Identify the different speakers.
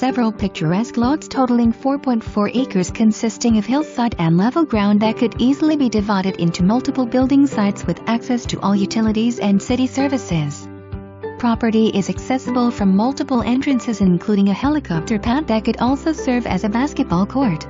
Speaker 1: several picturesque lots totaling 4.4 acres consisting of hillside and level ground that could easily be divided into multiple building sites with access to all utilities and city services. Property is accessible from multiple entrances including a helicopter pad that could also serve as a basketball court.